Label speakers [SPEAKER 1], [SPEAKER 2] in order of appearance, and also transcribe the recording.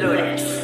[SPEAKER 1] Lotus.